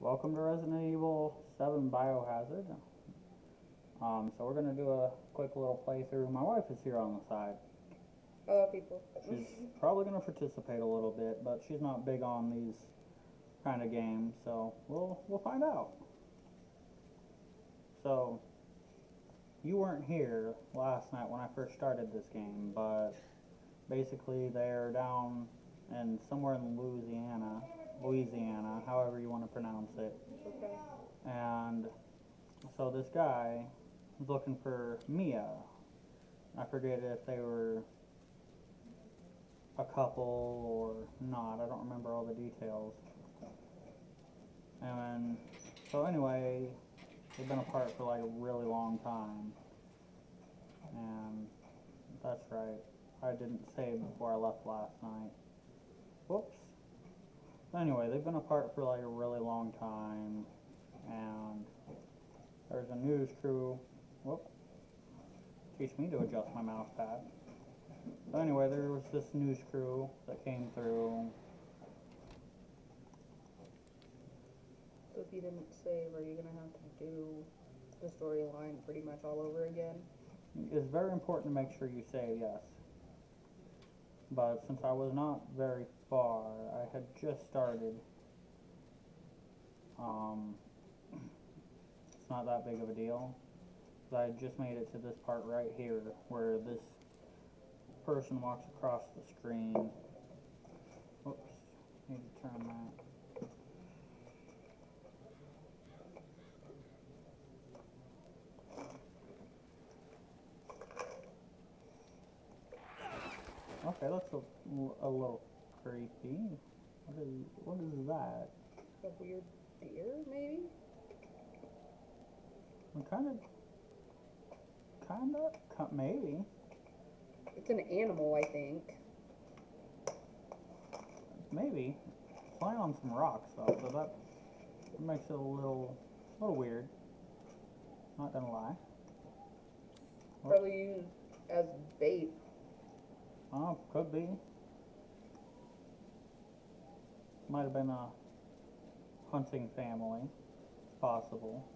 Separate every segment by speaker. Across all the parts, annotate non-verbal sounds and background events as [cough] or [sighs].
Speaker 1: Welcome to Resident Evil 7 Biohazard. Um, so we're gonna do a quick little playthrough. My wife is here on the side.
Speaker 2: Hello, people.
Speaker 1: She's probably gonna participate a little bit, but she's not big on these kind of games, so we'll we'll find out. So you weren't here last night when I first started this game, but basically they're down in somewhere in Louisiana, Louisiana, however you want to pronounce it.
Speaker 2: Okay.
Speaker 1: And so this guy was looking for Mia. I forget if they were a couple or not. I don't remember all the details. And so anyway, they've been apart for like a really long time. And that's right. I didn't say before I left last night. Whoops. Anyway, they've been apart for like a really long time. And there's a news crew. Whoop. Teach me to adjust my mouse pad. So anyway, there was this news crew that came through.
Speaker 2: So if you didn't save, are you gonna have to do the storyline pretty much all over again?
Speaker 1: It's very important to make sure you say yes. But since I was not very far, I had just started. Um, [clears throat] it's not that big of a deal. I just made it to this part right here where this person walks across the screen. Oops, need to turn that. Okay, that's a, a little creepy. What is what is that?
Speaker 2: A weird deer, maybe?
Speaker 1: I'm kind of, kind of, maybe.
Speaker 2: It's an animal, I think.
Speaker 1: Maybe. It's lying on some rocks though, so that makes it a little, a little weird. Not gonna lie.
Speaker 2: Probably used as bait.
Speaker 1: Oh, could be. Might have been a hunting family. It's possible.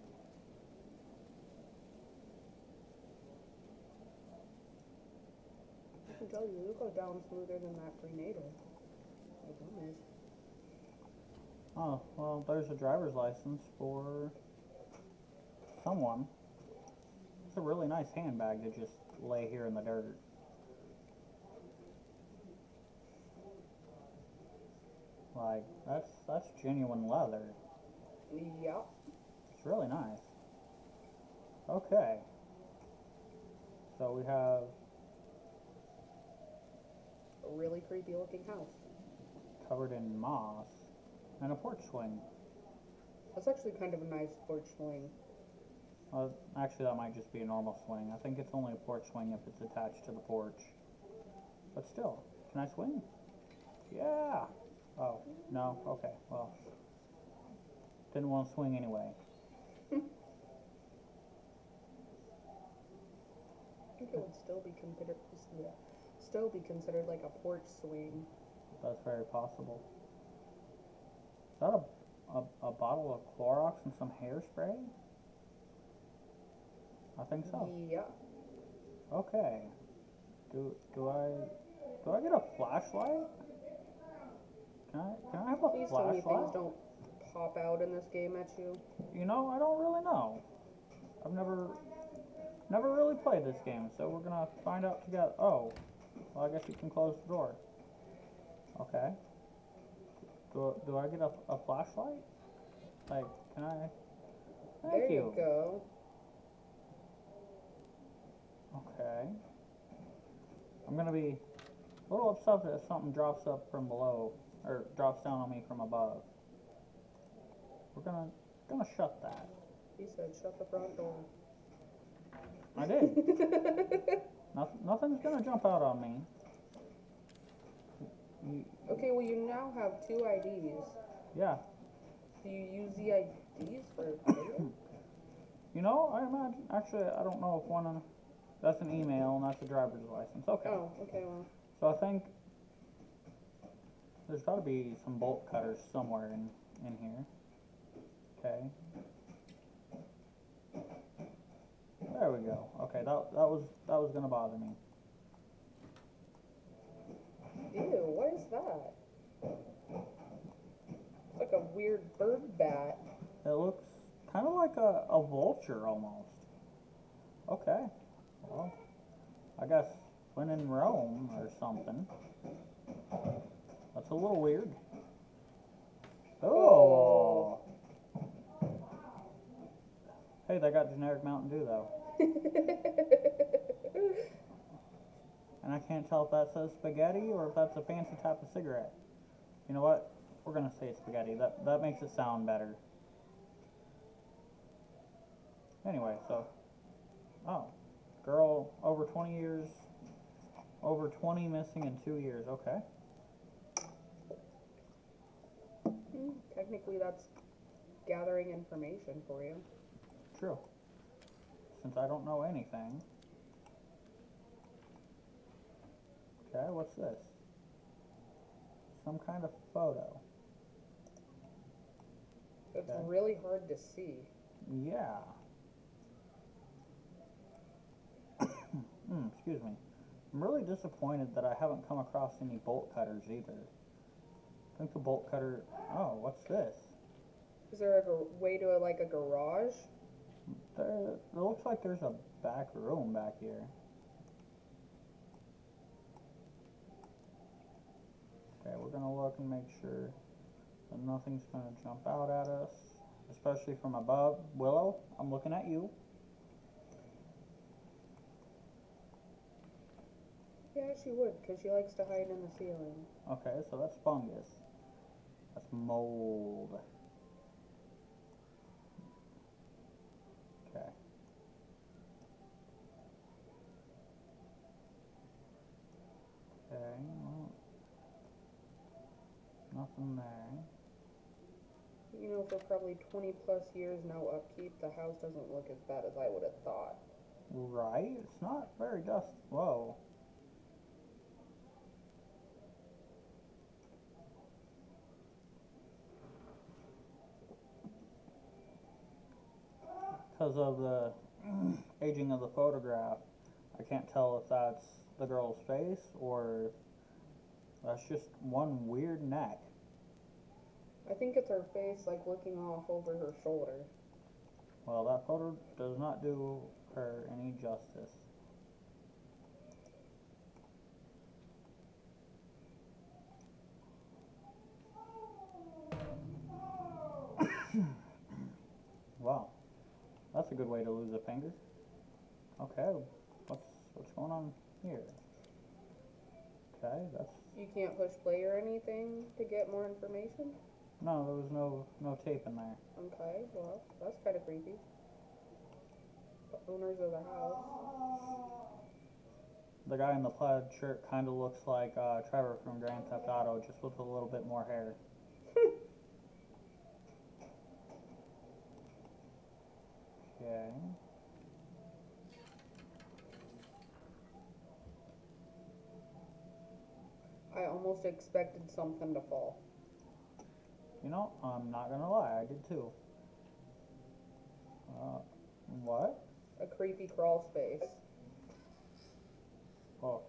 Speaker 2: I can tell you, you go down smoother than that goodness.
Speaker 1: Oh, well, there's a driver's license for someone. It's a really nice handbag to just lay here in the dirt. Like, that's that's genuine leather.
Speaker 2: Yep.
Speaker 1: It's really nice. Okay. So we have
Speaker 2: A really creepy looking house.
Speaker 1: covered in moss and a porch swing.
Speaker 2: That's actually kind of a nice porch swing.
Speaker 1: Well, actually, that might just be a normal swing. I think it's only a porch swing if it's attached to the porch. But still, can I swing? Yeah. Oh, no. Okay. Well, didn't want to swing anyway.
Speaker 2: I [laughs] think it would still be considered yeah, still be considered like a porch swing.
Speaker 1: That's very possible. Is that a, a, a bottle of Clorox and some hairspray? I think so.
Speaker 2: Yeah.
Speaker 1: Okay. Do do I do I get a flashlight? Can I can I have a
Speaker 2: Please tell me
Speaker 1: flashlight?
Speaker 2: things don't pop out in this game at you.
Speaker 1: You know, I don't really know. I've never never really played this game, so we're gonna find out together. Oh, well, I guess you can close the door. Okay. Do do I get a, a flashlight? Like, can I? Thank
Speaker 2: there you go.
Speaker 1: Okay. I'm gonna be a little upset if something drops up from below, or drops down on me from above. We're gonna gonna shut that.
Speaker 2: He said, "Shut the front door."
Speaker 1: I did. [laughs] Nothing, nothing's gonna jump out on me.
Speaker 2: Okay, well you now have two IDs.
Speaker 1: Yeah.
Speaker 2: Do you use the IDs for? [coughs]
Speaker 1: You know, I imagine. Actually, I don't know if one. of- That's an email and that's a driver's license. Okay.
Speaker 2: oh, okay, well,
Speaker 1: So I think there's got to be some bolt cutters somewhere in, in here. Okay. There we go. Okay, that, that was that was gonna bother me.
Speaker 2: Ew, what is that? It's like a weird bird bat.
Speaker 1: It looks kind of like a, a vulture almost. Okay. Well, I guess when in Rome or something. That's a little weird. Oh. Hey, they got generic Mountain Dew though. [laughs] And I can't tell if that says spaghetti or if that's a fancy type of cigarette. You know what? We're gonna say spaghetti. That that makes it sound better. Anyway, so oh, girl over 20 years, over 20 missing in two years. Okay.
Speaker 2: Hmm, Technically, that's gathering information for you.
Speaker 1: True. Since I don't know anything. Okay, what's this? Some kind of photo.
Speaker 2: It's
Speaker 1: Okay.
Speaker 2: really hard to see.
Speaker 1: Yeah. [coughs] mm, excuse me. I'm really disappointed that I haven't come across any bolt cutters either. I think the bolt cutter. Oh, what's this?
Speaker 2: Is there a way to like a garage?
Speaker 1: There. It looks like there's a back room back here. Okay, we're gonna look and make sure that nothing's gonna jump out at us, especially from above. Willow, I'm looking at you.
Speaker 2: Yeah, she would, because she likes to hide in the ceiling.
Speaker 1: Okay, so that's fungus. That's mold. Okay. Okay, well, nothing there.
Speaker 2: You know, for probably 20 plus years no upkeep, the house doesn't look as bad as I would have thought.
Speaker 1: Right? It's not very dusty. Whoa. Because of the aging of the photograph, I can't tell if that's the girl's face or that's just one weird neck.
Speaker 2: I think it's her face, like looking off over her shoulder.
Speaker 1: Well, that photo does not do her any justice. wow, that's a good way to lose a finger. Okay, what's what's going on here? Okay, that's
Speaker 2: You can't push play or anything to get more information?
Speaker 1: no, there was no no tape in there.
Speaker 2: Okay, well, that's kind of creepy. The owners of the house.
Speaker 1: The guy in the plaid shirt kind of looks like uh, Trevor from Grand Theft Auto, just with a little bit more hair. [laughs] Okay.
Speaker 2: I almost expected something to fall.
Speaker 1: You know, I'm not gonna lie, I did too. Uh, what?
Speaker 2: A creepy crawl space.
Speaker 1: Oh.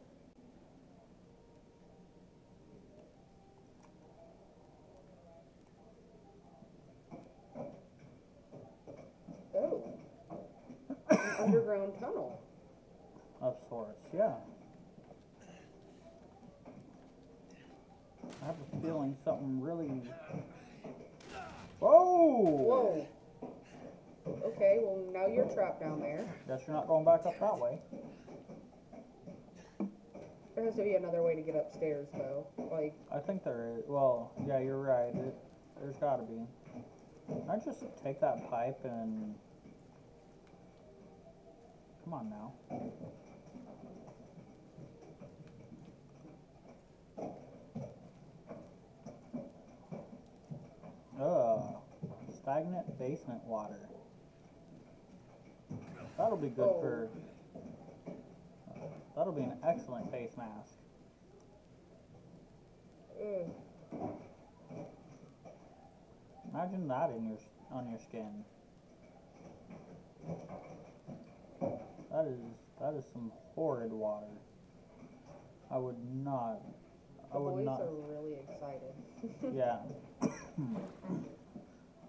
Speaker 2: Oh. An underground tunnel.
Speaker 1: Of sorts, yeah. I have a feeling something really. Whoa!
Speaker 2: Whoa. Okay, well, now you're trapped down there.
Speaker 1: Guess you're not going back up that way.
Speaker 2: There has to be another way to get upstairs, though. Like,
Speaker 1: I think there is. Well, yeah, you're right. It, there's got to be. Can I just take that pipe and. Come on now. Ugh. Stagnant basement water. That'll be good
Speaker 2: Oh.
Speaker 1: for. That'll be an excellent face mask. Imagine that in your on your skin. That is That is some horrid water. I would not.
Speaker 2: The
Speaker 1: I would
Speaker 2: boys
Speaker 1: not.
Speaker 2: are really excited. [laughs]
Speaker 1: Yeah. [coughs]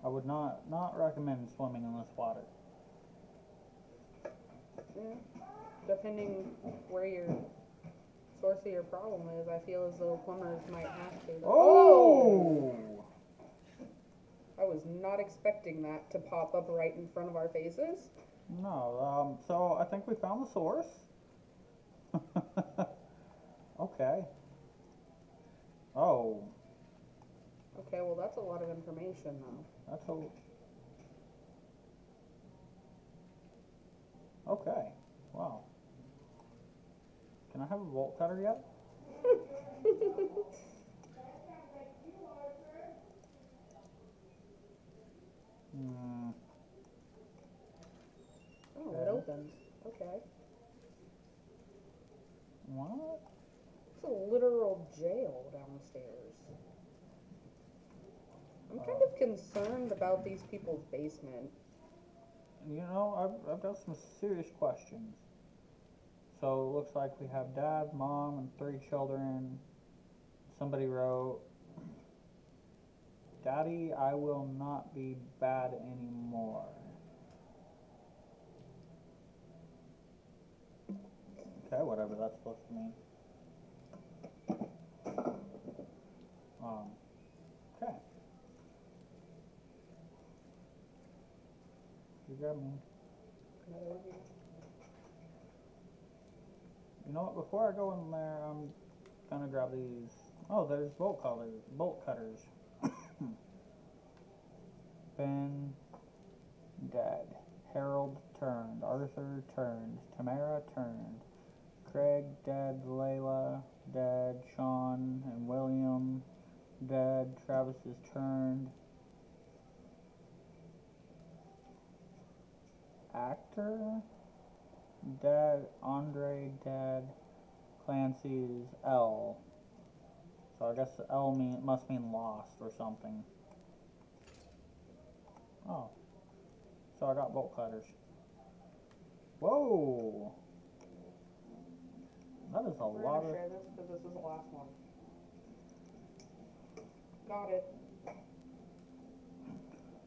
Speaker 1: I would not not recommend swimming in this water.
Speaker 2: Yeah. Depending where your source of your problem is, I feel as though plumbers might have to.
Speaker 1: Oh!
Speaker 2: I was not expecting that to pop up right in front of our faces.
Speaker 1: No. Um. So I think we found the source. [laughs] okay. Oh,
Speaker 2: Okay, well that's a lot of information though.
Speaker 1: that's a. Okay. Wow. Can I have a bolt cutter yet? [laughs] Hmm.
Speaker 2: Oh, it opened. Okay.
Speaker 1: What?
Speaker 2: It's a literal jail downstairs. I'm kind of concerned about these people's basement.
Speaker 1: You know, I've, I've got some serious questions. So it looks like we have dad, mom, and three children. Somebody wrote, Daddy, I will not be bad anymore. Okay, whatever that's supposed to mean. Um, okay.
Speaker 2: Another review.
Speaker 1: You know what? Before I go in there, I'm gonna grab these. Oh, there's bolt cutters. Bolt cutters. [coughs] ben dead. Harold turned. Arthur turned. Tamara turned. Craig dead. Layla dead. Sean and William dead. Travis is turned. Actor dead. Andre dead. Clancy's L. So I guess L mean must mean lost or something. Oh. So I got bolt cutters. Whoa. That is a
Speaker 2: We're
Speaker 1: lot
Speaker 2: gonna
Speaker 1: of
Speaker 2: share this because this is the last one. Got it.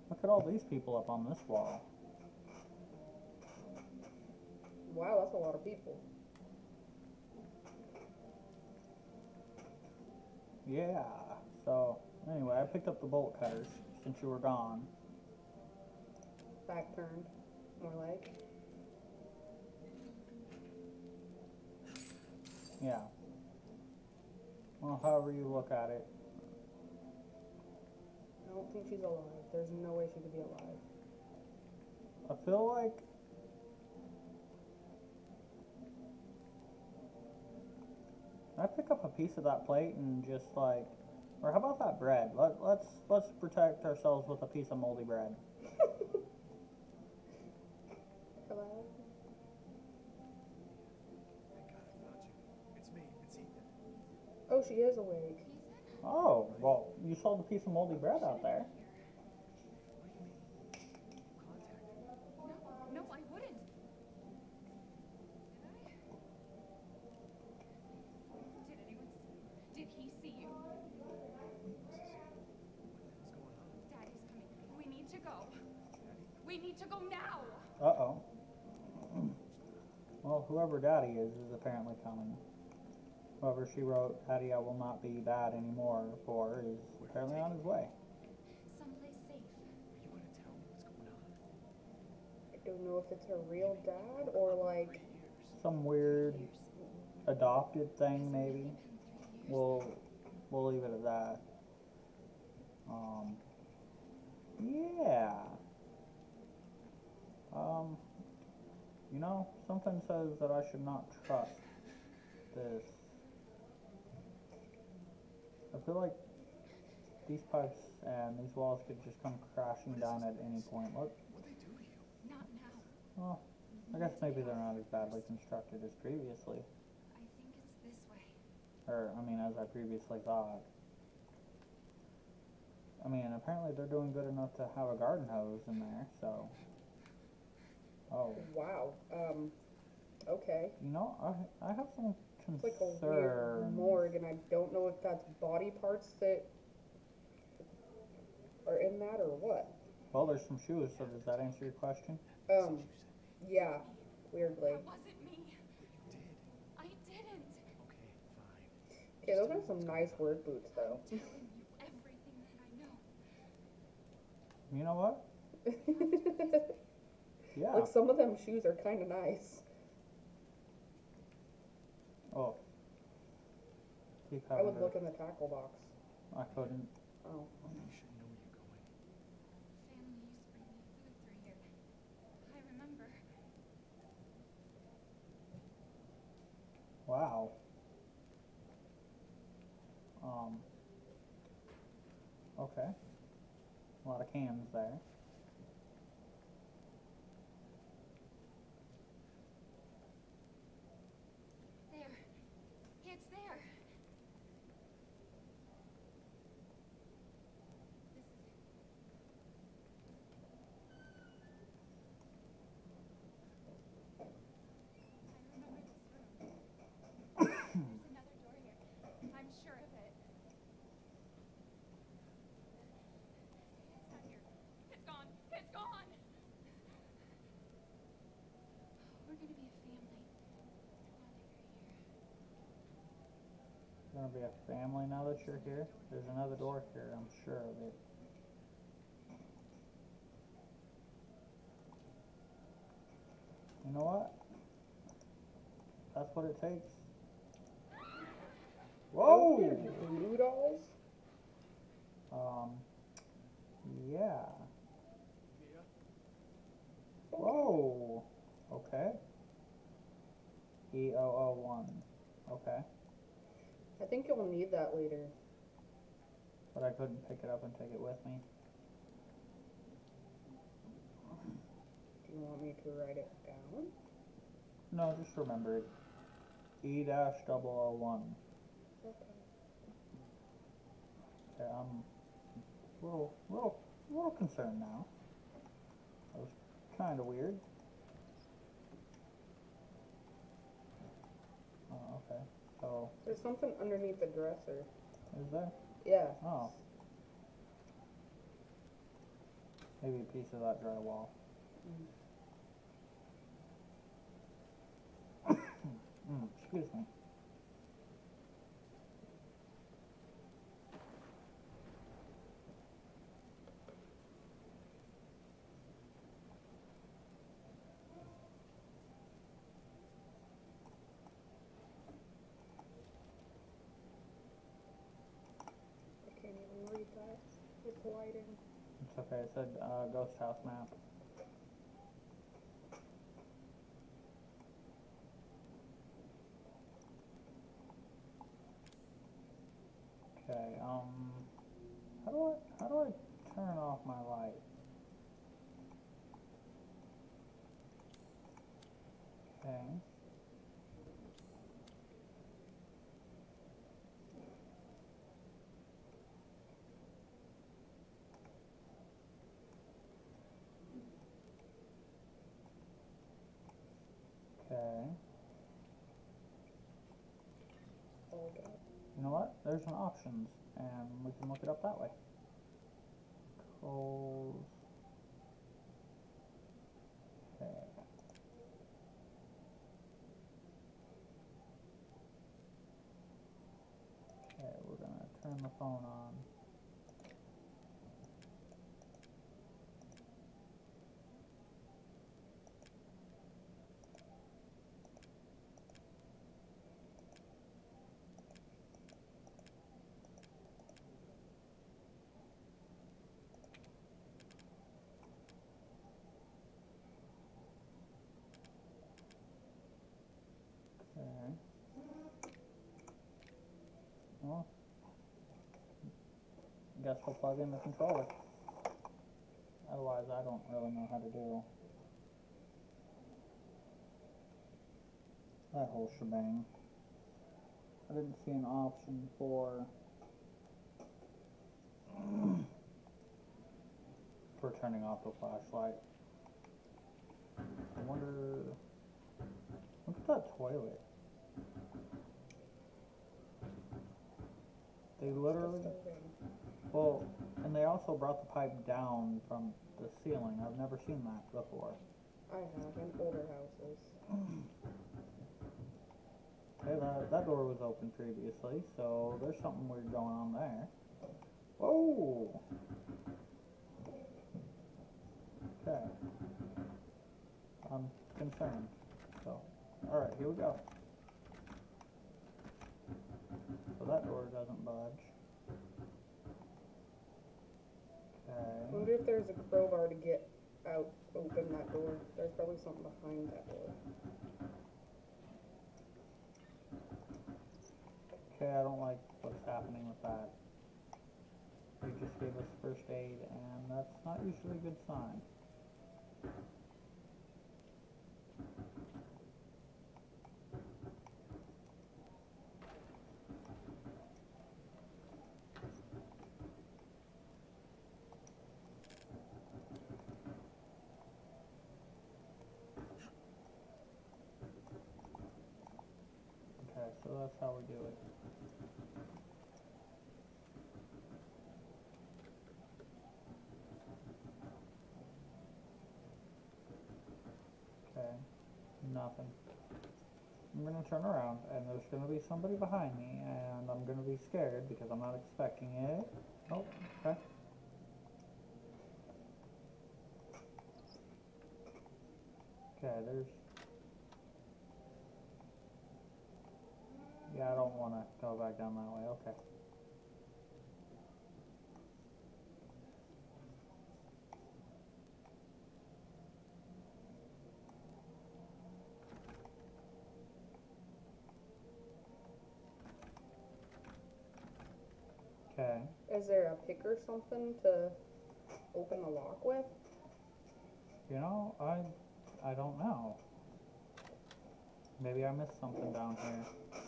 Speaker 1: look at all these people up on this wall.
Speaker 2: Wow, that's a lot of people.
Speaker 1: Yeah. So anyway, I picked up the bolt cutters since you were gone.
Speaker 2: Back turned. More like.
Speaker 1: Yeah. Well, however you look at it.
Speaker 2: I don't think she's alive. There's no way she could be alive.
Speaker 1: I feel like I pick up a piece of that plate and just like or how about that bread? Let let's let's protect ourselves with a piece of moldy bread.
Speaker 2: Hello?
Speaker 3: Thank God I found you. It's me. It's Ethan.
Speaker 2: Oh, she is awake.
Speaker 1: Oh, well, you saw the piece of moldy bread out there.
Speaker 3: What do you mean? Contact me.
Speaker 4: No, no, I wouldn't. Did I? Did anyone see you? Did he see you?
Speaker 3: This is What the hell's going on?
Speaker 4: Daddy's coming. We need to go.
Speaker 3: Daddy?
Speaker 4: We need to go now.
Speaker 1: Uh oh. Well, whoever Daddy is is apparently coming. Whoever she wrote, Daddy, I will not be bad anymore for is apparently on his way.
Speaker 4: Someplace safe.
Speaker 3: Are you gonna tell me what's going on?
Speaker 2: I don't know if it's her real dad or like.
Speaker 1: Some weird adopted thing, maybe.
Speaker 4: It's been three years.
Speaker 1: We'll we'll leave it at that. Um. Yeah. Um. You know, something says that I should not trust this. I feel like these pipes and these walls could just come crashing down at any point. Look,
Speaker 3: What'd they do to you?
Speaker 4: Not now.
Speaker 1: well, I guess maybe they're not as badly constructed as previously.
Speaker 4: I think it's this way.
Speaker 1: Or, I mean, as I previously thought. I mean, apparently they're doing good enough to have a garden hose in there, so. Oh,
Speaker 2: Wow. Um, Okay.
Speaker 1: You know, I I have some
Speaker 2: It's like a weird
Speaker 1: concerns.
Speaker 2: morgue, and I don't know if that's body parts that are in that or what.
Speaker 1: Well, there's some shoes. So does that answer your question?
Speaker 2: Um, yeah, weirdly.
Speaker 4: That wasn't me.
Speaker 3: You did.
Speaker 4: I didn't.
Speaker 3: Okay, fine.
Speaker 2: Okay, those are some nice work boots, though.
Speaker 4: Telling you everything that I know.
Speaker 1: You know what? [laughs] Yeah.
Speaker 2: like some of them shoes are kind of nice.
Speaker 1: Oh. Keep
Speaker 2: I would
Speaker 1: to-
Speaker 2: look in the tackle box.
Speaker 1: I couldn't.
Speaker 2: Oh,
Speaker 3: You should know you're going.
Speaker 4: Family used to bring me food through here. I remember.
Speaker 1: Wow. Um. Okay. A lot of cans there.
Speaker 4: There. It's there. This is it. I remember this room. There's another door here. I'm sure of it. It's not here. It's gone. It's gone. We're gonna be a family. Now that you're here.
Speaker 1: Gonna be a family now that you're here. There's another door here. I'm sure of it. You know what? That's what it takes. Whoa!
Speaker 2: Dolls?
Speaker 1: Um. Yeah. Whoa. Okay. E O O one. Okay.
Speaker 2: I think you'll need that later.
Speaker 1: But I couldn't pick it up and take it with me.
Speaker 2: Do you want me to write it down?
Speaker 1: No, just remember it. E dash double O one.
Speaker 2: Okay.
Speaker 1: Okay, I'm a little, little, little concerned now. That was kind of weird. Oh, okay. So,
Speaker 2: There's something underneath the dresser.
Speaker 1: is there?
Speaker 2: Yeah.
Speaker 1: Oh. Maybe a piece of that drywall. mm, [coughs] excuse me.
Speaker 2: I can't even read that with the lighting.
Speaker 1: It's okay. It said uh, ghost house map. Okay. Um. How do I how do I turn off my light? You know what? There's an options, and we can look it up that way. Controls. Okay. Okay, we're gonna turn the phone on. Okay. Well, guess we'll plug in the controller. Otherwise, I don't really know how to do that whole shebang. I didn't see an option for [clears throat] for turning off the flashlight. I wonder. Look at that toilet? They literally. Well, and they also brought the pipe down from the ceiling. I've never seen that before.
Speaker 2: I have in older houses.
Speaker 1: Okay, that, that door was open previously, so there's something weird going on there. Whoa! Okay. I'm concerned. So, alright, here we go. So that door doesn't budge.
Speaker 2: I
Speaker 1: Okay.
Speaker 2: wonder if there's a crowbar to get out, open that door. There's probably something behind that door.
Speaker 1: Okay, I don't like what's happening with that. They just gave us first aid, and that's not usually a good sign. Okay, so that's how we do it. Okay, nothing. I'm gonna turn around and there's gonna be somebody behind me and I'm gonna be scared because I'm not expecting it. Oh, okay. Okay, there's. Don't wanna go back down that way, okay. Okay.
Speaker 2: Is there a pick or something to open the lock with?
Speaker 1: You know, I I don't know. Maybe I missed something down here.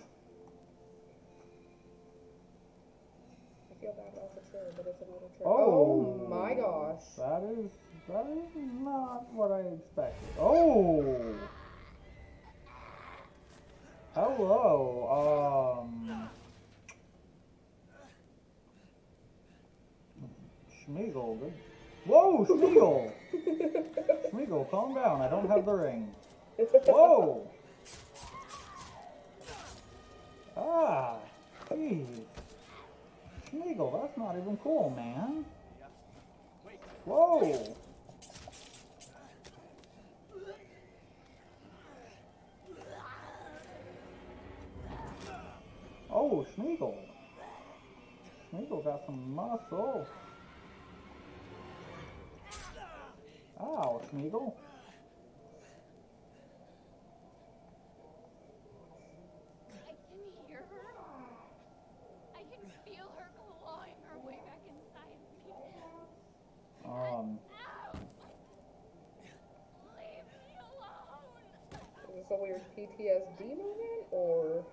Speaker 2: Feel bad about the chair, but it's an chair.
Speaker 1: Oh,
Speaker 2: my gosh.
Speaker 1: That is that is not what I expected. Oh. Hello. Um. Schmiegel. Good. Whoa, Schmiegel. Schmiegel, calm down. I don't have the ring. Whoa. Ah. Jeez. Schmiegel, that's not even cool, man. Whoa! Oh, Schmeagle. Schmeagle got some muscle. Ow, Schmeagle.
Speaker 4: I can hear her. I can feel her clawing her way back inside me.
Speaker 1: Um,
Speaker 4: Ow! Leave me alone!
Speaker 2: Is this a weird PTSD moment or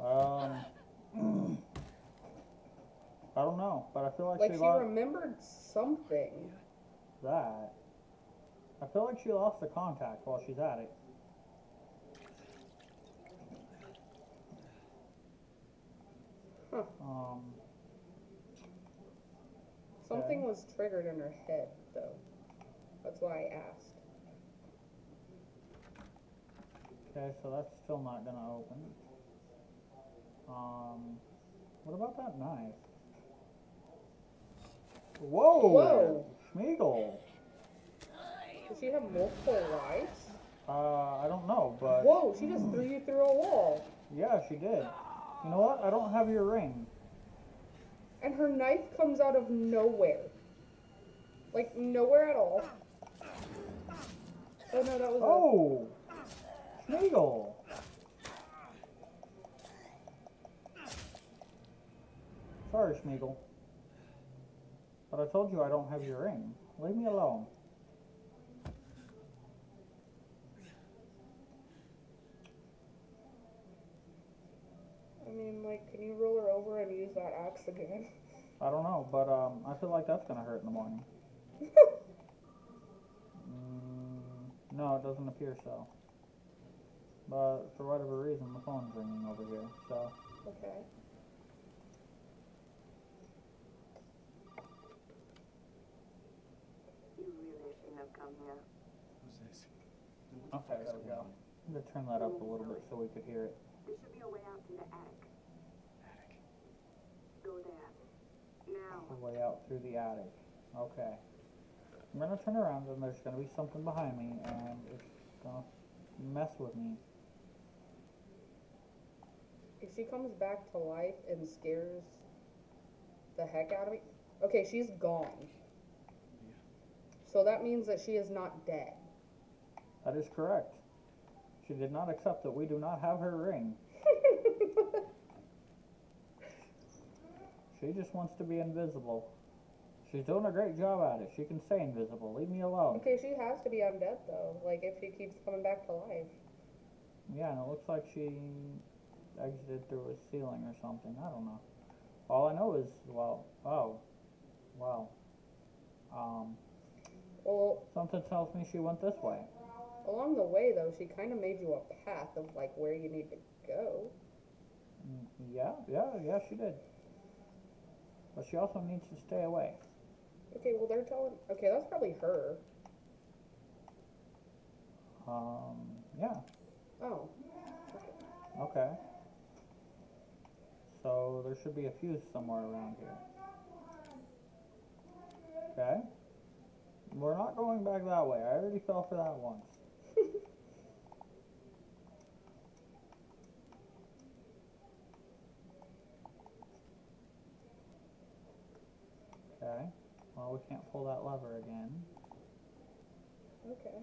Speaker 1: um, [clears throat] I don't know, but I feel like,
Speaker 2: like
Speaker 1: she
Speaker 2: she
Speaker 1: lost
Speaker 2: remembered something?
Speaker 1: that. I feel like she lost the contact while she's at it.
Speaker 2: Huh.
Speaker 1: Um,
Speaker 2: Something was triggered in her head though. That's why I asked.
Speaker 1: Okay, so that's still not gonna open. Um, what about that knife? Whoa!
Speaker 2: Whoa.
Speaker 1: Schmeagle!
Speaker 2: Does she have multiple lives?
Speaker 1: Uh, I don't know, but
Speaker 2: Whoa, she just threw you through a wall.
Speaker 1: yeah, she did. You know what? I don't have your ring.
Speaker 2: And her knife comes out of nowhere. Like nowhere at all. Oh no, that was
Speaker 1: Oh! Sorry, Schmeagle. But I told you I don't have your ring. Leave me alone.
Speaker 2: Mean, like, can you roll her over and use that axe again?
Speaker 1: I don't know, but um, I feel like that's gonna hurt in the morning. [laughs] Mm, no, it doesn't appear so. but for whatever reason, the phone's ringing over here. So
Speaker 2: Okay.
Speaker 5: You really shouldn't have come here.
Speaker 3: Who's this?
Speaker 1: okay, there we go. I'm gonna turn that up a little bit so we could hear it.
Speaker 5: There should be a way out to the attic.
Speaker 3: Attic.
Speaker 5: Go there. Now.
Speaker 1: The way out through the attic. Okay. I'm gonna turn around and there's gonna be something behind me and it's gonna mess with me.
Speaker 2: If she comes back to life and scares the heck out of me. Okay, she's gone. So that means that she is not dead.
Speaker 1: That is correct. She did not accept that we do not have her ring. [laughs] She just wants to be invisible. She's doing a great job at it. She can stay invisible. Leave me alone.
Speaker 2: okay, she has to be undead though. Like if she keeps coming back to life.
Speaker 1: Yeah, and it looks like she exited through a ceiling or something. I don't know. All I know is, well, oh, well, Um,
Speaker 2: Well,
Speaker 1: something tells me she went this way.
Speaker 2: along the way though, she kind of made you a path of like where you need to go.
Speaker 1: Mm, Yeah, yeah, yeah, she did. But she also needs to stay away.
Speaker 2: Okay, well they're telling. Okay, that's probably her.
Speaker 1: Um, yeah,
Speaker 2: Oh,
Speaker 1: okay. So there should be a fuse somewhere around here. Okay. We're not going back that way. I already fell for that once. [laughs] Okay. Well, we can't pull that lever again.
Speaker 2: okay.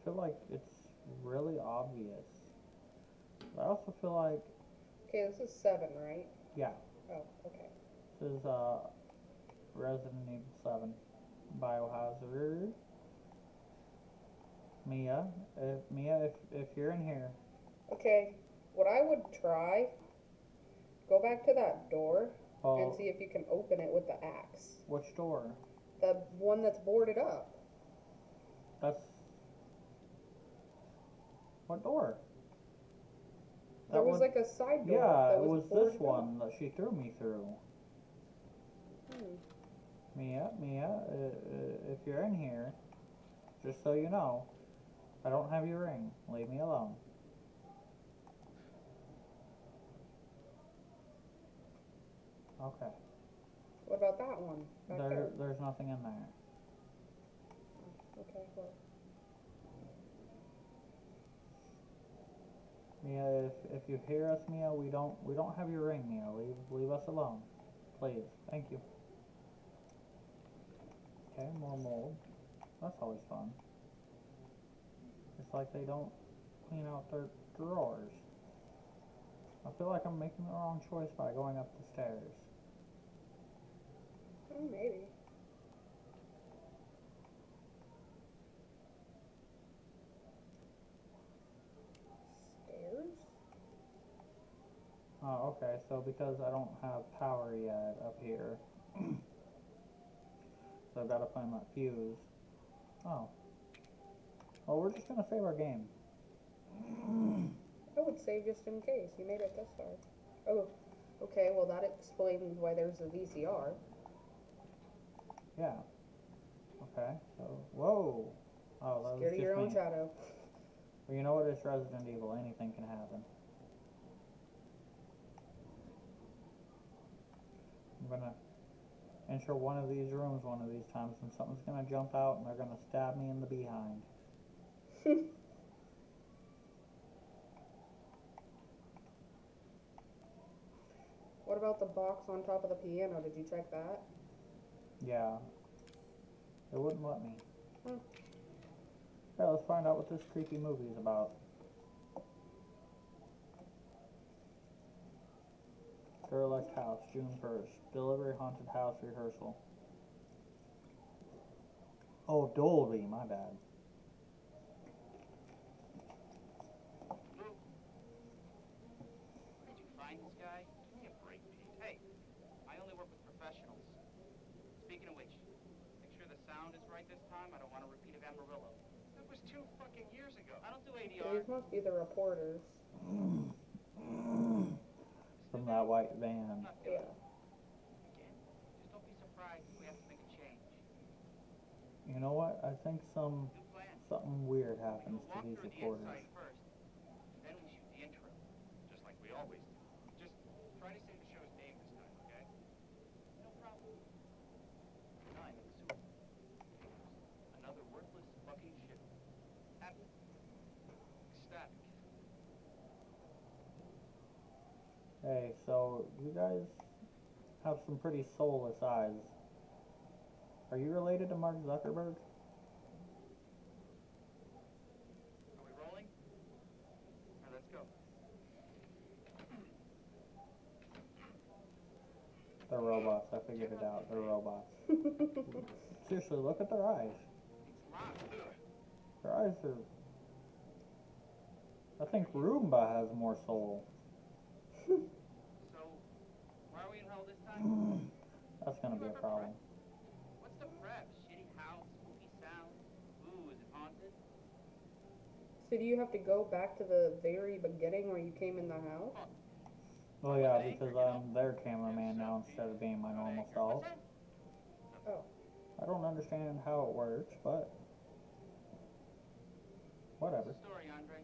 Speaker 1: I feel like it's really obvious. But I also feel like,
Speaker 2: Okay, this is seven, right?
Speaker 1: yeah,
Speaker 2: Oh, okay.
Speaker 1: this is uh, Resident Evil 7 Biohazard. Mia, if Mia, if if you're in here,
Speaker 2: Okay, what I would try, go back to that door and
Speaker 1: oh,
Speaker 2: see if you can open it with the axe.
Speaker 1: which door?
Speaker 2: The one that's boarded up.
Speaker 1: That's what door?
Speaker 2: There
Speaker 1: That
Speaker 2: was
Speaker 1: one-
Speaker 2: like a side door.
Speaker 1: yeah, it was
Speaker 2: boarded
Speaker 1: this
Speaker 2: up.
Speaker 1: one that she threw me through.
Speaker 2: Hmm.
Speaker 1: Mia, Mia, uh, uh, if you're in here, just so you know, I don't have your ring. Leave me alone. Okay.
Speaker 2: What about that one? Back
Speaker 1: There,
Speaker 2: there.
Speaker 1: there's nothing in there.
Speaker 2: Okay, well,
Speaker 1: Mia, if, if you hear us, Mia, we don't we don't have your ring, Mia. Leave leave us alone, please. Thank you. Okay, more mold. That's always fun. It's like they don't clean out their drawers. I feel like I'm making the wrong choice by going up the stairs.
Speaker 2: Oh, maybe. Stairs?
Speaker 1: Oh, okay. So because I don't have power yet up here, [clears throat] so I've got to find that fuse. Oh. Well, we're just gonna save our game. [clears throat]
Speaker 2: I would say just in case. You made it this far. Oh, okay, well, that explains why there's a VCR.
Speaker 1: Yeah. Okay. So, whoa. Oh, that was
Speaker 2: Scared of
Speaker 1: just
Speaker 2: your own
Speaker 1: me.
Speaker 2: shadow.
Speaker 1: Well, you know what? It's Resident Evil. Anything can happen. I'm gonna enter one of these rooms one of these times, and something's gonna jump out, and they're gonna stab me in the behind. [laughs]
Speaker 2: What about the box on top of the piano? Did you check that?
Speaker 1: Yeah. It wouldn't let me.
Speaker 2: Hmm.
Speaker 1: Yeah, let's find out what this creepy movie is about. Derelict House, June 1st. Delivery Haunted House Rehearsal. Oh, Dolby, my bad.
Speaker 6: Did you find this guy? Give me a break, Pete. Hey, I only work with professionals. Speaking of which, make sure the sound is right this time. I don't want a repeat of Amarillo. Two fucking years ago. I don't do
Speaker 2: These must be the reporters.
Speaker 1: From that white van.
Speaker 2: Yeah.
Speaker 6: it. Again, just don't be surprised if we have to make a change.
Speaker 1: You know what? I think some something weird happens to these
Speaker 6: through the
Speaker 1: reporters.
Speaker 6: inside first, then we shoot the intro, just like we always do. Just try to say the show's name this time, okay? No problem. Nine in the super. Another worthless fucking ship. Happy. Ecstatic.
Speaker 1: Hey, so you guys have some pretty soulless eyes. Are you related to Mark Zuckerberg?
Speaker 6: Are we rolling? Alright, let's go.
Speaker 1: They're robots. I figured it out. They're robots. [laughs] Seriously, look at their eyes. Their eyes are. I think Roomba has more soul. [laughs]
Speaker 6: So, why are we in hell this time? Mm.
Speaker 1: That's gonna be a problem.
Speaker 6: What's the prep? Shitty house, spooky sounds. Ooh, is it haunted?
Speaker 2: So do you have to go back to the very beginning where you came in the house?
Speaker 1: Well, yeah, because I'm their cameraman now instead of being my normal self.
Speaker 2: Oh,
Speaker 1: I don't understand how it works, but whatever.
Speaker 6: Story, Andre?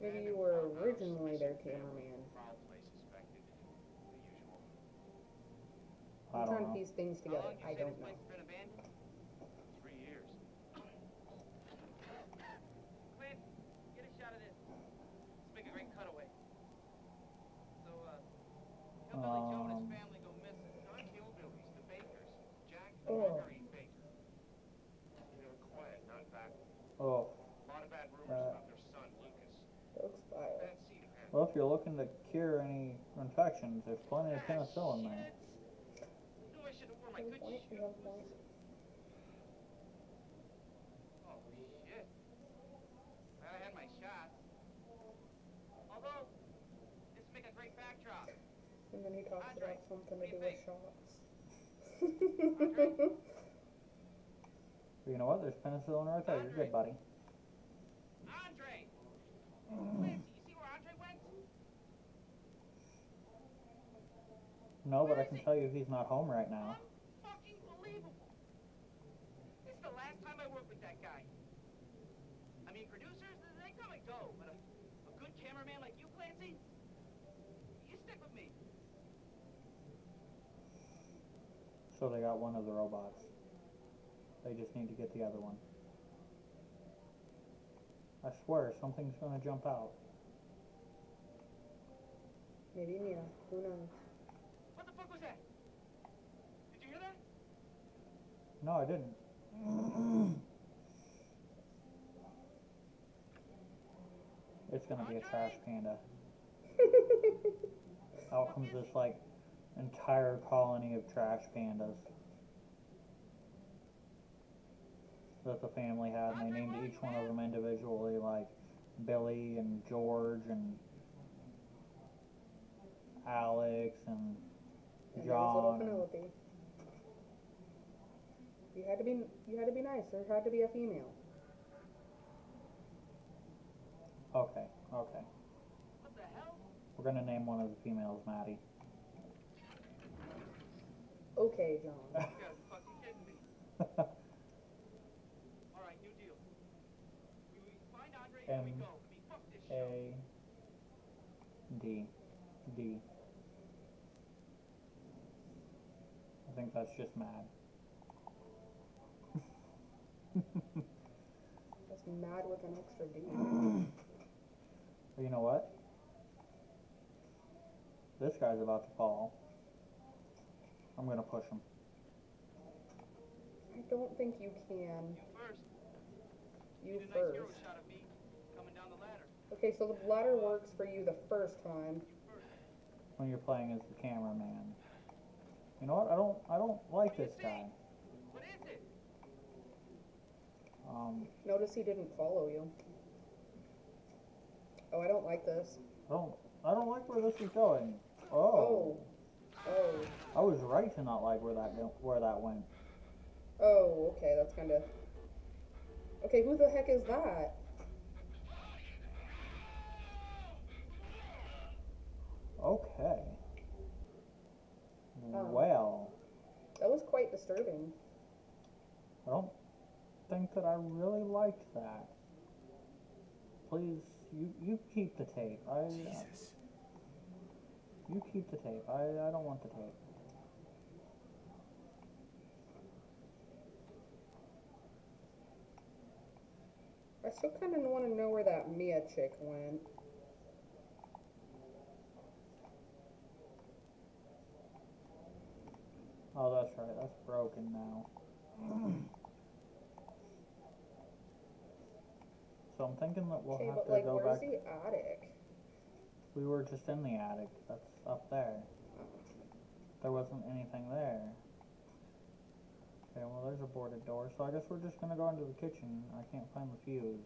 Speaker 2: maybe you were originally their cameraman.
Speaker 6: Foul play suspected. The usual.
Speaker 1: I
Speaker 2: I'm
Speaker 1: don't
Speaker 2: trying to
Speaker 1: know.
Speaker 2: piece things
Speaker 6: How
Speaker 2: together.
Speaker 6: long you
Speaker 2: I don't know.
Speaker 6: place been abandoned? Three years. [coughs] Clint, get a shot of this. Let's make a great cutaway. So, uh, Hillbilly Joe and his
Speaker 1: Um.
Speaker 6: family go missing. Not hillbillies, the Bakers. Jack and
Speaker 2: Oh.
Speaker 6: Marguerite Baker. They were quiet, not backward.
Speaker 1: Oh,
Speaker 6: A lot of bad rumors
Speaker 1: Uh.
Speaker 6: about their son, Lucas.
Speaker 2: Stokes file.
Speaker 6: Bad seed, man.
Speaker 1: well, if you're looking to cure any infections, there's plenty of penicillin there.
Speaker 6: Knew I should have worn my
Speaker 2: You
Speaker 6: good
Speaker 2: have a point, you
Speaker 6: shoes.
Speaker 2: have a point.
Speaker 6: Oh shit. Glad I had my shots. Although, this would make a great backdrop.
Speaker 2: And then he talks
Speaker 6: Andre,
Speaker 2: about something to
Speaker 6: do
Speaker 2: do with shots.
Speaker 1: You know what? There's penicillin right there. You're good, buddy.
Speaker 6: Andre! Clancy, you see where Andre went?
Speaker 1: No, but I can tell you he's not home right now.
Speaker 6: Unfucking believable. This is the last time I work with that guy. I mean, producers, they come and go, but a, a good cameraman like you, Clancy, you stick with me.
Speaker 1: So they got one of the robots. They just need to get the other one. I swear, something's gonna jump out.
Speaker 2: Maybe Nina. Who knows?
Speaker 6: What the fuck was that? Did you hear that?
Speaker 1: No, I didn't. [clears throat] It's gonna be a trash panda. [laughs] Out comes this like entire colony of trash pandas that the family had, and they named each one of them individually, like Billy and George and Alex and
Speaker 2: And there was little
Speaker 1: John.
Speaker 2: You had to be you had to be nice. There had to be a female.
Speaker 1: Okay, okay.
Speaker 6: What the hell?
Speaker 1: We're gonna name one of the females Maddie.
Speaker 2: Okay, John. [laughs]
Speaker 6: You fucking kidding me. Alright, new deal. We, we find Andre and we go. I mean, fuck this show.
Speaker 1: A D D. I think that's just mad.
Speaker 2: That's mad with an extra D. [laughs]
Speaker 1: But you know what? This guy's about to fall. I'm gonna push him.
Speaker 2: I don't think you can.
Speaker 6: You first.
Speaker 2: You
Speaker 6: Need a nice
Speaker 2: first.
Speaker 6: shot of me coming down the ladder.
Speaker 2: Okay, so the ladder works for you the first time.
Speaker 1: When you're playing as the cameraman. You know what? I don't I don't like this guy.
Speaker 6: What is it?
Speaker 1: Um
Speaker 2: Notice he didn't follow you. Oh, I don't like this.
Speaker 1: I don't I don't like where this is going. Oh.
Speaker 2: Oh. Oh.
Speaker 1: I was right to not like where that go- where that went.
Speaker 2: Oh, okay, that's kind of. Okay, who the heck is that?
Speaker 1: Okay.
Speaker 2: Oh.
Speaker 1: Well,
Speaker 2: That was quite disturbing.
Speaker 1: I don't think that I really liked that. Please, you you keep the tape. I
Speaker 3: Jesus.
Speaker 1: you keep the tape. I I don't want the tape.
Speaker 2: I still kind of want to know where that Mia chick went.
Speaker 1: Oh, that's right. That's broken now. [clears throat] so I'm thinking that we'll
Speaker 2: Okay,
Speaker 1: have
Speaker 2: but
Speaker 1: to
Speaker 2: like,
Speaker 1: go
Speaker 2: where's
Speaker 1: back.
Speaker 2: the attic?
Speaker 1: We were just in the attic. That's up there. There wasn't anything there. Okay, well there's a boarded door, so I guess we're just gonna go into the kitchen. I can't find the fuse.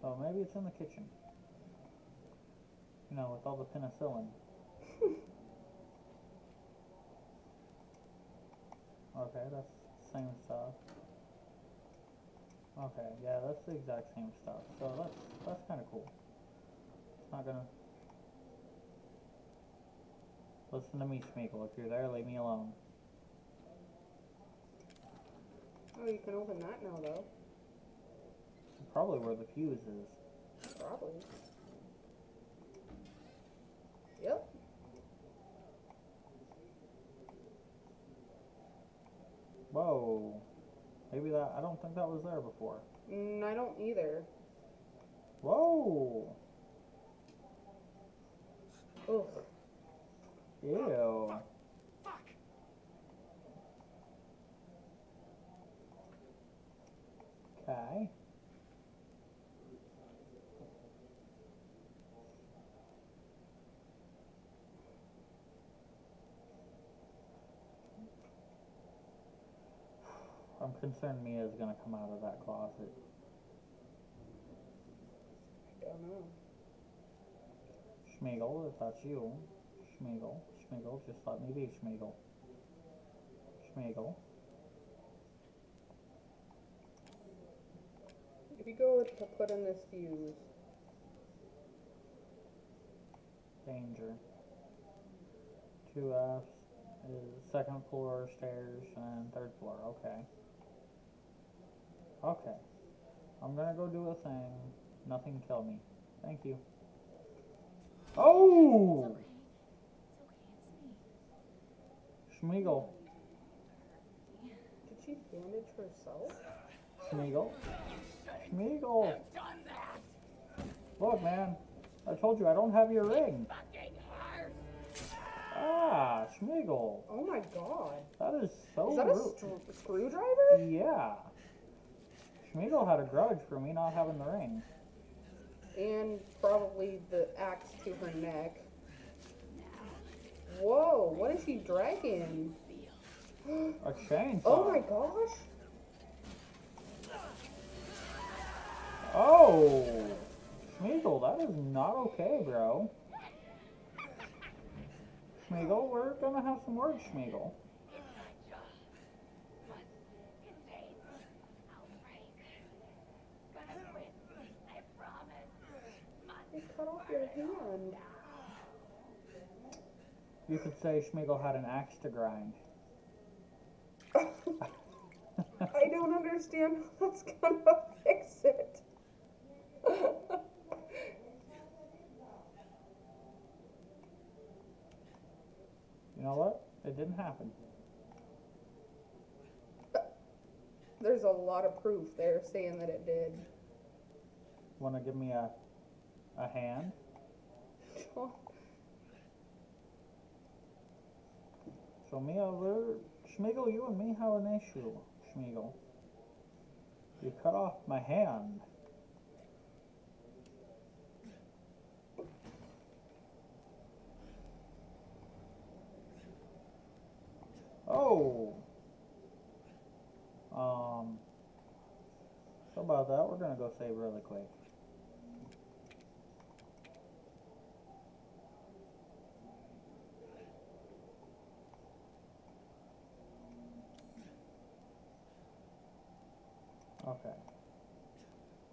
Speaker 1: So maybe it's in the kitchen. You know, with all the penicillin. [laughs] okay, that's the same stuff. Okay, yeah, that's the exact same stuff. So that's that's kinda cool. It's not gonna Listen to me, Smeagol. If you're there, leave me alone.
Speaker 2: Oh, you can open that now, though.
Speaker 1: Probably where the fuse is.
Speaker 2: Probably. Yep.
Speaker 1: Whoa. Maybe that, I don't think that was there before.
Speaker 2: Mm, I don't either.
Speaker 1: Whoa.
Speaker 2: Ugh.
Speaker 1: Ew.
Speaker 3: Fuck.
Speaker 1: Okay. I'm is gonna come out of that closet.
Speaker 2: I don't know.
Speaker 1: Schmeagol, if that's you. Schmeagol. Schmeagol, just let me be Schmeagol. Schmeagol.
Speaker 2: If you go to put in this fuse,
Speaker 1: Danger. Two F's is second floor stairs and third floor. Okay. Okay. I'm gonna go do a thing. Nothing kill me. Thank you. Oh!
Speaker 4: It's okay. It's okay. It's me.
Speaker 1: Schmeagol.
Speaker 2: did she bandage herself?
Speaker 1: Schmeagol. Schmeagol. Look, man. I told you I don't have your ring. Ah, Schmeagol.
Speaker 2: Oh my god.
Speaker 1: That is so
Speaker 2: Is that a
Speaker 1: rude.
Speaker 2: str- screwdriver?
Speaker 1: Yeah. Schmeagol had a grudge for me not having the ring.
Speaker 2: And probably the axe to her neck. Whoa, what is he dragging?
Speaker 1: A chainsaw. [gasps]
Speaker 2: Oh my gosh.
Speaker 1: Oh! Schmeagol, that is not okay, bro. Schmeagol, we're gonna have some words, Schmeagol.
Speaker 2: They cut off your hand.
Speaker 1: You could say Schmeagol had an axe to grind.
Speaker 2: I don't understand how that's gonna fix it.
Speaker 1: You know what? It didn't happen.
Speaker 2: There's a lot of proof there saying that it did.
Speaker 1: Wanna give me a a hand? So Mia, we're Schmeagol, you and me have an issue, Schmeagol. You cut off my hand. Oh. Um. So about that, we're gonna go save really quick. Okay.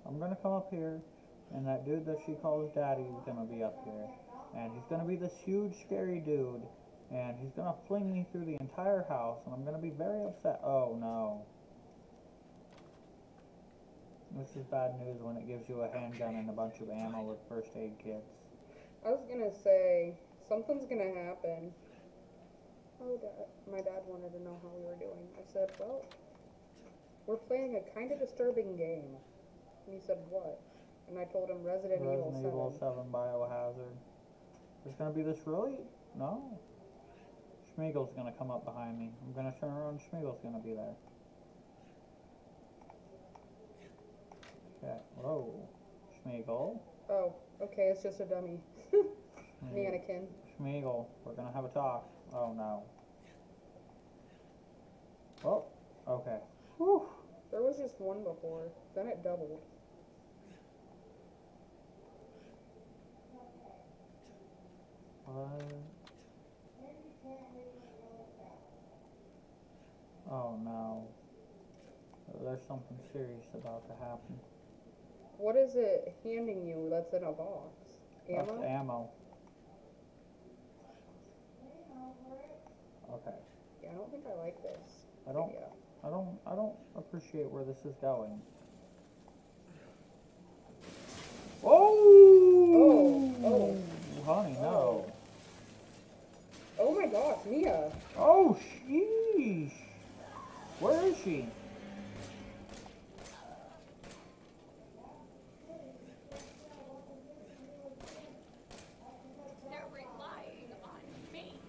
Speaker 1: I'm gonna come up here, and that dude that she calls daddy is gonna be up here. And he's gonna be this huge, scary dude. And he's gonna fling me through the entire house, and I'm gonna be very upset. Oh no. This is bad news when it gives you a handgun and a bunch of ammo with first aid kits.
Speaker 2: I was gonna say something's gonna happen. Oh, dad, my dad wanted to know how we were doing. I said, well, we're playing a kind of disturbing game. And he said, what? And I told him Resident,
Speaker 1: Resident
Speaker 2: Evil
Speaker 1: Evil
Speaker 2: 7.
Speaker 1: 7 Biohazard. There's gonna be this really? No. Schmiegel's gonna come up behind me. I'm gonna turn around, Schmiegel's gonna be there. Okay, whoa. Schmiegel.
Speaker 2: Oh, okay, it's just a dummy. [laughs] Mannequin.
Speaker 1: Schmiegel, we're gonna have a talk. Oh no. Oh, okay. Whew.
Speaker 2: There was just one before, then it doubled.
Speaker 1: What? Oh no. There's something serious about to happen.
Speaker 2: What is it handing you that's in a box?
Speaker 1: That's
Speaker 2: Ammo?
Speaker 1: ammo. Okay.
Speaker 2: Yeah, I don't think I like this.
Speaker 1: I don't
Speaker 2: Yeah.
Speaker 1: I don't I don't appreciate where this is going. Oh!
Speaker 2: oh, oh.
Speaker 1: honey, no.
Speaker 2: Oh my gosh, Mia!
Speaker 1: Oh, sheesh. Where is she?
Speaker 4: They're relying on me.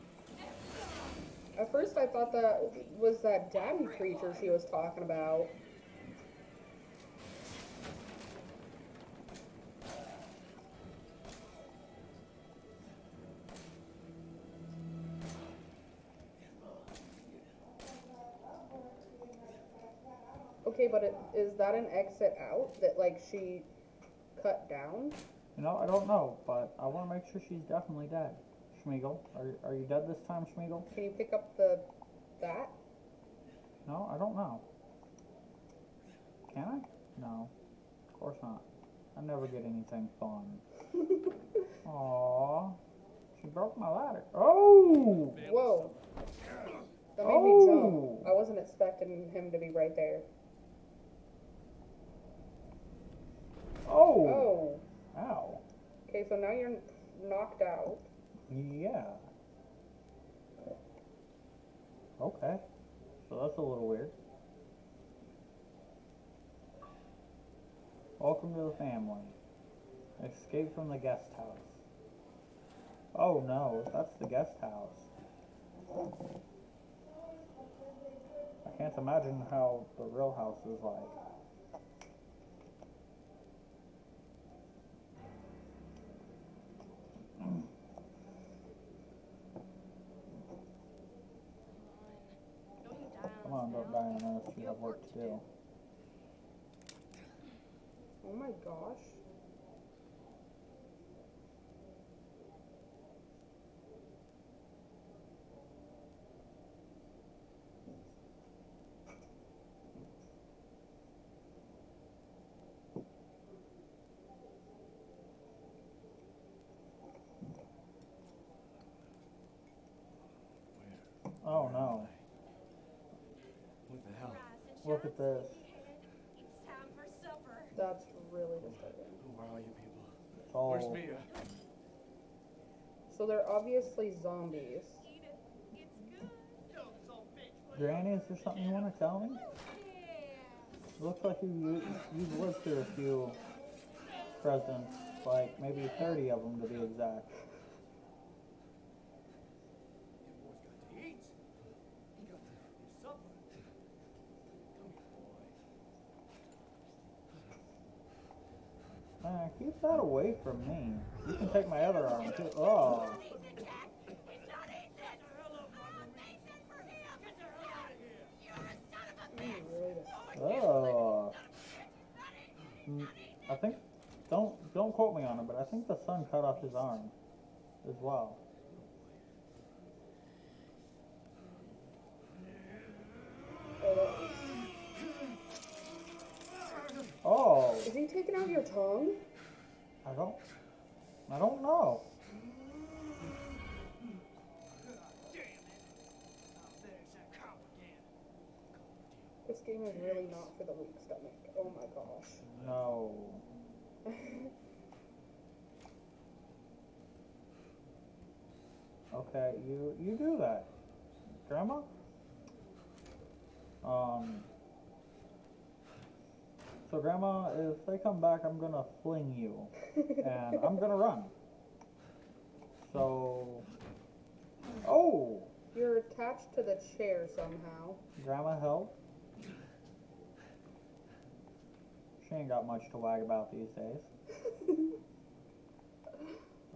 Speaker 2: At first I thought that was that daddy creature she was talking about. Okay, but it, is that an exit out that like she cut down?
Speaker 1: You know, I don't know, but I want to make sure she's definitely dead. Schmiegel, are are you dead this time, Schmiegel?
Speaker 2: Can you pick up the that?
Speaker 1: No, I don't know. Can I? No, of course not. I never get anything fun. [laughs] Aww, she broke my ladder. Oh,
Speaker 2: Whoa. That made me jump.
Speaker 1: Oh.
Speaker 2: I wasn't expecting him to be right there.
Speaker 1: oh,
Speaker 2: Oh.
Speaker 1: ow,
Speaker 2: Okay, so now you're knocked out.
Speaker 1: yeah. Okay, so that's a little weird. Welcome to the family. Escape from the guest house. Oh no, that's the guest house. I can't imagine how the real house is like.
Speaker 4: Don't you die
Speaker 1: On, don't on us. You have work to do.
Speaker 2: Oh my gosh.
Speaker 1: Oh no.
Speaker 3: What the hell?
Speaker 4: Rise and
Speaker 1: Look at this.
Speaker 4: It's time for supper.
Speaker 2: That's really disturbing.
Speaker 3: Who are all you people?
Speaker 1: It's all.
Speaker 3: Where's Mia?
Speaker 2: So they're obviously zombies.
Speaker 4: Eat it. It's good.
Speaker 1: Granny, is there something you want to tell me?
Speaker 4: Yeah.
Speaker 1: Looks like you you've lived through a few presidents, like maybe 30 of them to be exact.
Speaker 3: Your boy's got to eat. He got to his supper.
Speaker 1: Keep that away from me. You can take my other arm too. Oh, oh. I think don't don't quote me on it, but I think the son cut off his arm as well.
Speaker 2: oh, that- out your tongue?
Speaker 1: I don't. I don't know.
Speaker 3: Damn it! There's that cop again.
Speaker 2: This game is really not for the weak stomach. Oh my gosh.
Speaker 1: No. Okay, you you do that, Grandma. Um. So, Grandma, if they come back, I'm gonna fling you, and I'm gonna [laughs] run. So. Oh,
Speaker 2: You're attached to the chair somehow.
Speaker 1: Grandma help. She ain't got much to wag about these days. [laughs]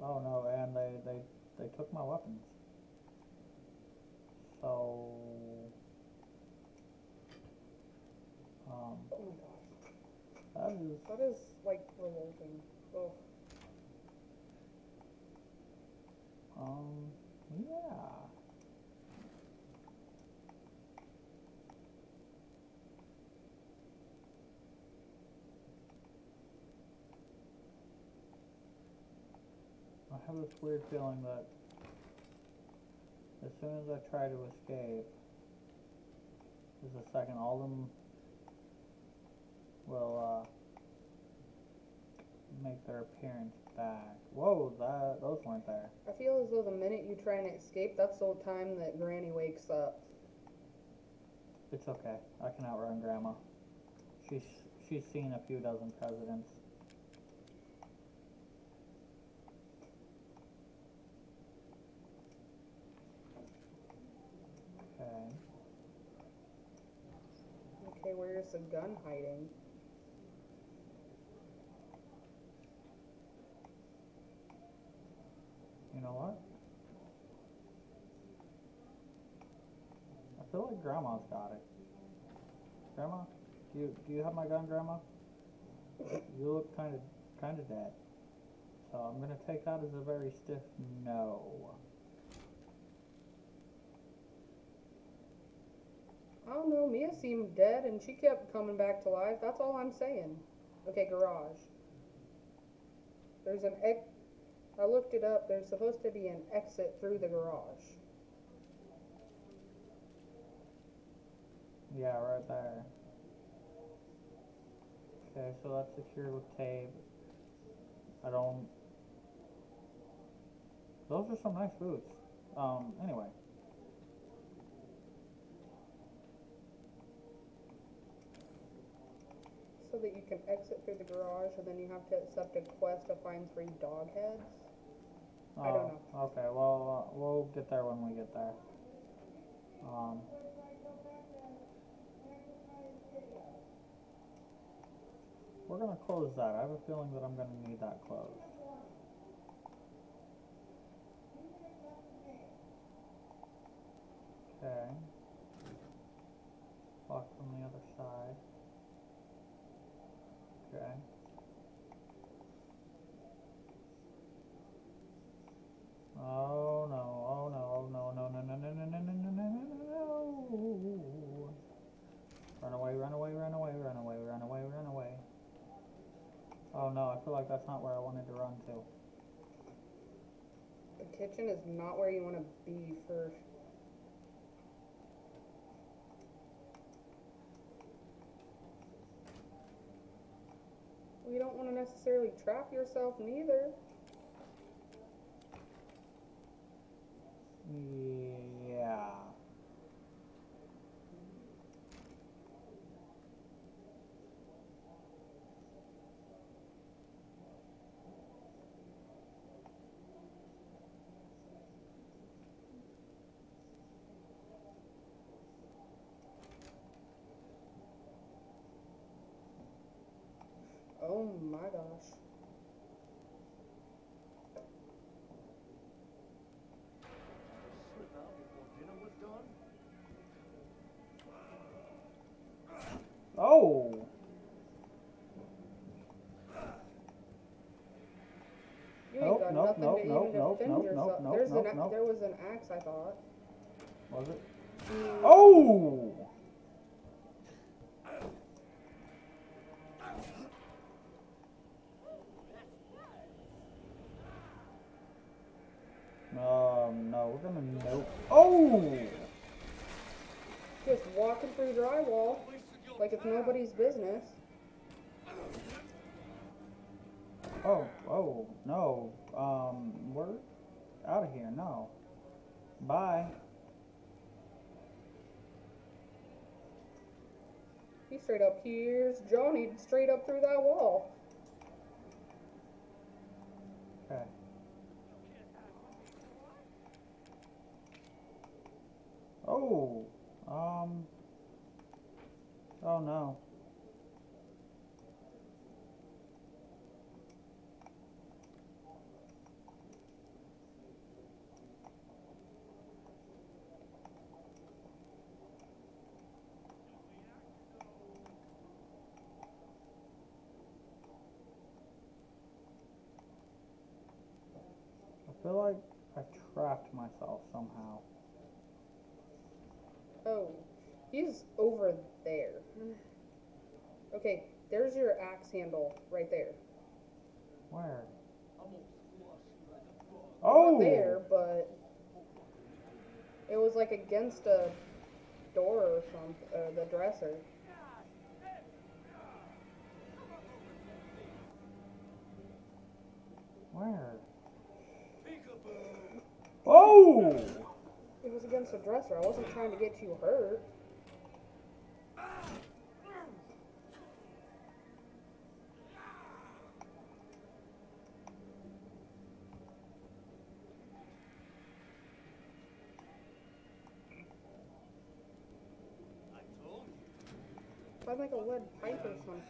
Speaker 1: Oh no, and they they they took my weapons. So um
Speaker 2: Oh my gosh.
Speaker 1: That is
Speaker 2: That is like revolting. Oh.
Speaker 1: um yeah. I have this weird feeling that as soon as I try to escape, just a second, all them will uh, make their appearance back. Whoa, that those weren't there.
Speaker 2: I feel as though the minute you try and escape, that's the time that Granny wakes up.
Speaker 1: It's okay. I can outrun Grandma. She's she's seen a few dozen presidents. Okay.
Speaker 2: Okay, where's the gun hiding?
Speaker 1: You know what? I feel like Grandma's got it. Grandma, do you do you have my gun, Grandma? You look kind of kind of dead. So I'm gonna take that as a very stiff no.
Speaker 2: I don't know, Mia seemed dead and she kept coming back to life. That's all I'm saying. Okay, garage. There's an ex. I looked it up. There's supposed to be an exit through the garage.
Speaker 1: Yeah, right there. Okay, so that's secured with tape. I don't. Those are some nice boots. Um, anyway.
Speaker 2: So that you can exit through the garage and then you have to accept a quest to find three dog heads.
Speaker 1: Oh, Okay, well, uh, we'll get there when we get there. Um. We're gonna close that. I have a feeling that I'm gonna need that closed. Okay. Lock from the other side. That's not where I wanted to run to.
Speaker 2: The kitchen is not where you want to be for. You don't want to necessarily trap yourself neither.
Speaker 1: Yeah.
Speaker 2: Oh my gosh.
Speaker 3: Slip out before dinner was done?
Speaker 1: Oh!
Speaker 2: You
Speaker 1: Nope,
Speaker 2: ain't got
Speaker 1: nope,
Speaker 2: nothing
Speaker 1: nope,
Speaker 2: to
Speaker 1: nope,
Speaker 2: even
Speaker 1: nope, nope,
Speaker 2: yourself.
Speaker 1: nope,
Speaker 2: There's
Speaker 1: nope,
Speaker 2: an,
Speaker 1: nope.
Speaker 2: There was an axe, I thought.
Speaker 1: Was it?
Speaker 2: Mm!
Speaker 1: Oh!
Speaker 2: Just walking through drywall like it's nobody's business.
Speaker 1: Oh, oh, no. Um, we're out of here. No. Bye.
Speaker 2: He straight up here's Johnny straight up through that wall.
Speaker 1: Okay. Oh, um, oh no. I feel like I trapped myself somehow.
Speaker 2: Oh, he's over there. Okay, there's your axe handle right there.
Speaker 1: Where?
Speaker 3: I'm gonna squash you like a bug.
Speaker 1: Oh!
Speaker 2: Not there, but it was like against a door or something, uh, the dresser.
Speaker 1: Where? Oh!
Speaker 2: It was against a dresser. I wasn't trying to get you hurt.
Speaker 3: I told you.
Speaker 2: Find like a lead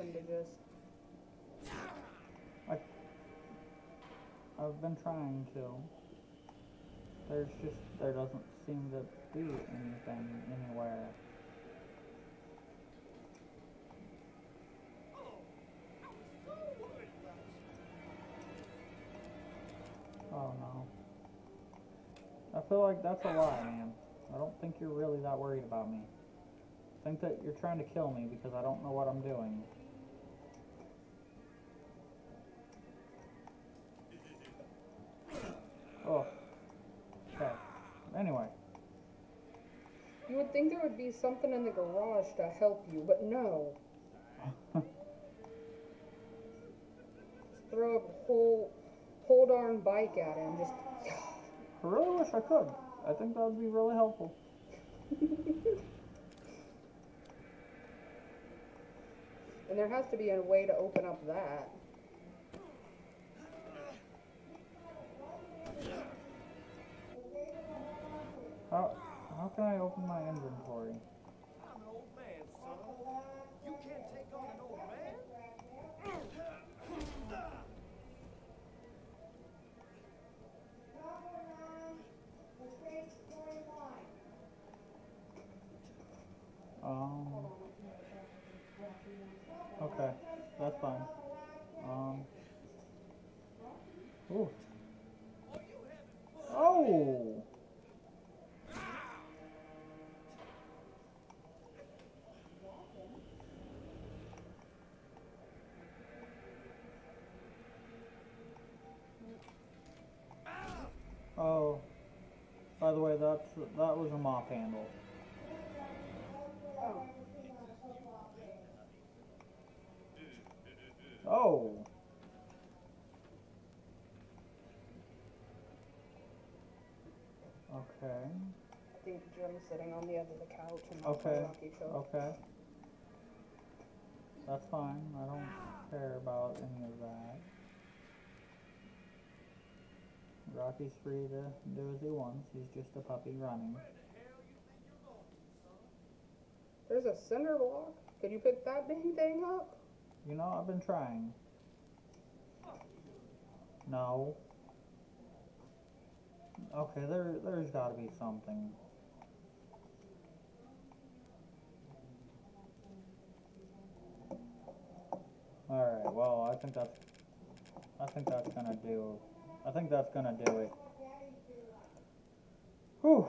Speaker 2: something to just.
Speaker 1: I've been trying to. There's just, there doesn't seem to be anything anywhere. Oh no. I feel like that's a lie, man. I don't think you're really that worried about me. I think that you're trying to kill me because I don't know what I'm doing.
Speaker 2: Think there would be something in the garage to help you, but no. Just throw a whole, whole darn bike at him. Just. [sighs]
Speaker 1: I really wish I could. I think that would be really helpful. [laughs]
Speaker 2: And there has to be a way to open up that.
Speaker 1: How how can I open my inventory?
Speaker 3: I'm an old man, son. You can't take on an old man.
Speaker 1: Um. Okay, that's fine. Um. Ooh. Oh. Oh. By the way, that's that was a mop handle.
Speaker 2: Oh.
Speaker 1: Okay.
Speaker 2: I think Jim's sitting on the edge of the couch and
Speaker 1: Okay. Okay. That's fine. I don't care about any of that. Rocky's free to do as he wants. He's just a puppy running.
Speaker 2: There's a cinder block. Can you pick that dang thing up?
Speaker 1: You know, I've been trying. No. Okay, there there's gotta be something. Alright, well I think that's I think that's gonna do I think that's gonna do it. Whew.